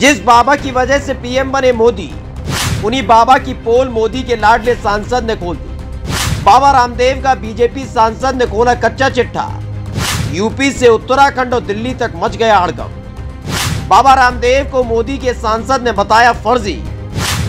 जिस बाबा की वजह से पीएम बने मोदी, उन्हीं बाबा की पोल मोदी के लाडले सांसद ने खोल दी। बाबा रामदेव का बीजेपी सांसद ने खोला कच्चा चिट्ठा। यूपी से उत्तराखंड और दिल्ली तक मच गया हड़कम बाबा रामदेव को मोदी के सांसद ने बताया फर्जी।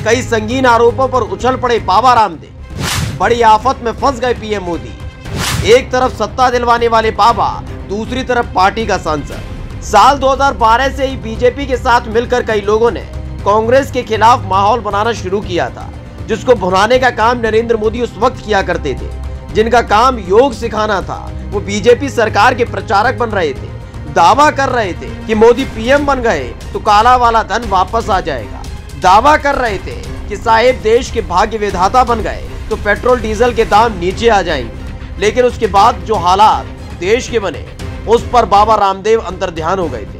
कई संगीन आरोपों पर उछल पड़े बाबा रामदेव। बड़ी आफत में फंस गए पीएम मोदी। एक तरफ़ सत्ता दिलवाने वाले बाबा, दूसरी तरफ़ पार्टी का सांसद। साल 2012 से ही बीजेपी के साथ मिलकर कई लोगों ने कांग्रेस के खिलाफ माहौल बनाना शुरू किया था, जिसको भुनाने का काम नरेंद्र मोदी उस वक्त किया करते थे। जिनका काम योग सिखाना था, वो बीजेपी सरकार के प्रचारक बन रहे थे। दावा कर रहे थे कि मोदी पीएम बन गए तो काला वाला धन वापस आ जाएगा। दावा कर रहे थे कि साहेब देश के भाग्य विधाता बन गए तो पेट्रोल डीजल के दाम नीचे आ जाएँगे। लेकिन उसके बाद जो हालात देश के बने उस पर बाबा रामदेव अंतर ध्यान हो गए थे।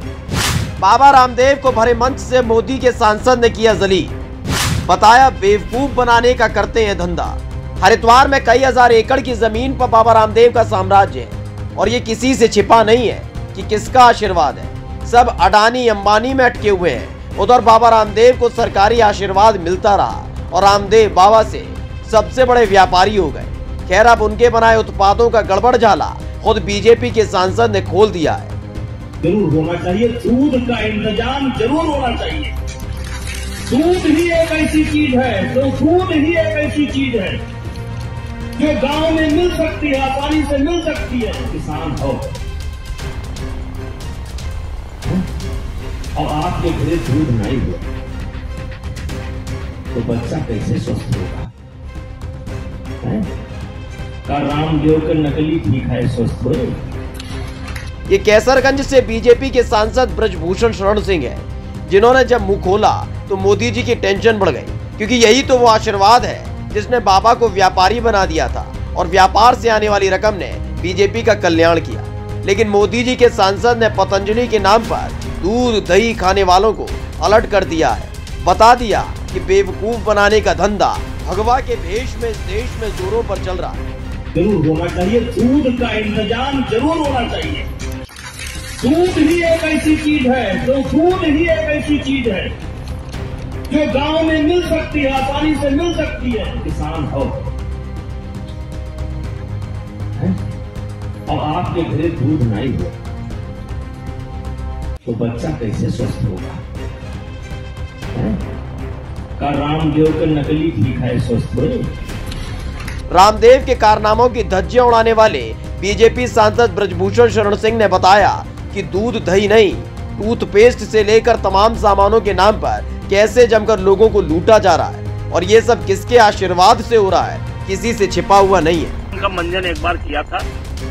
बाबा रामदेव को भरे मंच से मोदी के सांसद ने किया जली। बताया, बेवकूफ़ बनाने का करते हैं धंधा। हरिद्वार में कई हज़ार एकड़ की ज़मीन पर बाबा रामदेव का साम्राज्य है। और ये किसी से छिपा नहीं है कि किसका आशीर्वाद है। सब अडानी, अंबानी में अटके हुए हैं। उधर बाबा रामदेव को सरकारी आशीर्वाद मिलता रहा और रामदेव बाबा से सबसे बड़े व्यापारी हो गए। खैर, अब उनके बनाए उत्पादों का गड़बड़ झाला। खुद बीजेपी के सांसद ने खोल दिया है। ज़रूर होना चाहिए। दूध का इंतज़ाम ज़रूर होना चाहिए। दूध ही एक ऐसी चीज़ है तो दूध ही एक ऐसी चीज़ है, जो गाँव में मिल सकती है, आसानी से मिल सकती है। किसान हो और आपके घरे दूध नहीं हो तो बच्चा कैसे स्वस्थ होगा? रामदेव के नकली खाए स्वस्थ ये कैसरगंज से बीजेपी के सांसद ब्रजभूषण शरण सिंह है। जिन्होंने जब मुँह खोला तो मोदी जी की टेंशन बढ़ गई। क्योंकि यही तो वो आशीर्वाद है, जिसने बाबा को व्यापारी बना दिया था, और व्यापार से आने वाली रकम ने बीजेपी का कल्याण किया। लेकिन मोदी जी के सांसद ने पतंजलि के नाम पर दूध, दही खाने वालों को अलर्ट कर दिया है। बता दिया कि बेवकूफ़ बनाने का धंधा भगवा के भेष में, देश में जोरों पर चल रहा है। ज़रूर होना चाहिए। दूध का इंतज़ाम ज़रूर होना चाहिए। दूध ही एक ऐसी चीज़ है तो दूध ही एक ऐसी चीज़ है, जो गाँव में मिल सकती है, आसानी से मिल सकती है। किसान हो? और आपके घरे दूध नहीं हो तो बच्चा कैसे स्वस्थ होगा? का रामदेव के नकली ठीक है स्वस्थ हो? रामदेव के कारनामों की धज्जियाँ उड़ाने वाले बीजेपी सांसद ब्रजभूषण शरण सिंह ने बताया कि दूध, दही नहीं, टूथपेस्ट से लेकर तमाम सामानों के नाम पर कैसे जमकर लोगों को लूटा जा रहा है और ये सब किसके आशीर्वाद से हो रहा है, किसी से छिपा हुआ नहीं है। उनका मंजन एक बार किया था,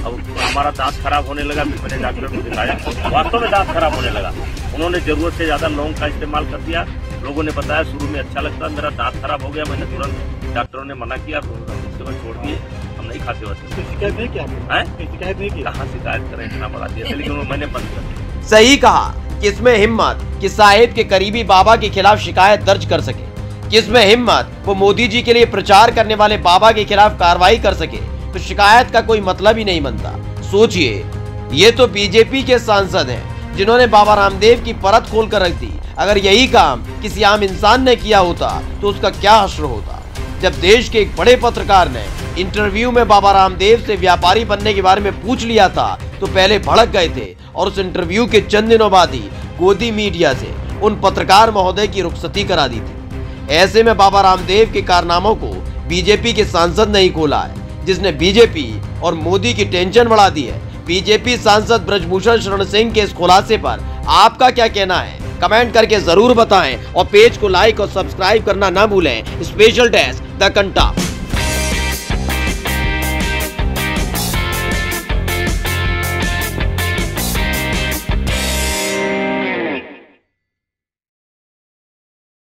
अब हमारा दांत खराब होने लगा मैंने डॉक्टर को दिखाया। वास्तव में दांत खराब होने लगा। उन्होंने ज़रूरत से ज़्यादा लौंग का इस्तेमाल कर दिया। लोगों ने बताया, शुरू में अच्छा लगता, मेरा दांत खराब हो गया, मैंने तुरंत डॉक्टरों ने मना किया तो उसके बाद छोड़ दिए। हम नहीं खाते वैसे। शिकायत नहीं किया शिकायत नहीं की कहाँ शिकायत करें? इतना बड़ा दिया लेकिन वो मैंने बंद कर सही कहा किसमें हिम्मत कि साहेब के करीबी बाबा के खिलाफ शिकायत दर्ज कर सके किसमें हिम्मत वो मोदी जी के लिए प्रचार करने वाले बाबा के खिलाफ कार्रवाई कर सके तो शिकायत का कोई मतलब ही नहीं बनता। सोचिए ये तो बीजेपी के सांसद हैं जिन्होंने बाबा रामदेव की परत खोल कर रख दी। अगर यही काम किसी आम इंसान ने किया होता तो उसका क्या हश्र होता? जब देश के एक बड़े पत्रकार ने इंटरव्यू में बाबा रामदेव से व्यापारी बनने के बारे में पूछ लिया था तो पहले भड़क गए थे और उस इंटरव्यू के चंद दिनों बाद ही गोदी मीडिया से उन पत्रकार महोदय की रुखसती करा दी थी। ऐसे में बाबा रामदेव के कारनामों को बीजेपी के सांसद ने ही खोला है, जिसने बीजेपी और मोदी की टेंशन बढ़ा दी है। बीजेपी सांसद ब्रजभूषण शरण सिंह के इस खुलासे पर आपका क्या कहना है? कमेंट करके ज़रूर बताएँ और पेज को लाइक और सब्सक्राइब करना ना भूलें। Special desk the कंटा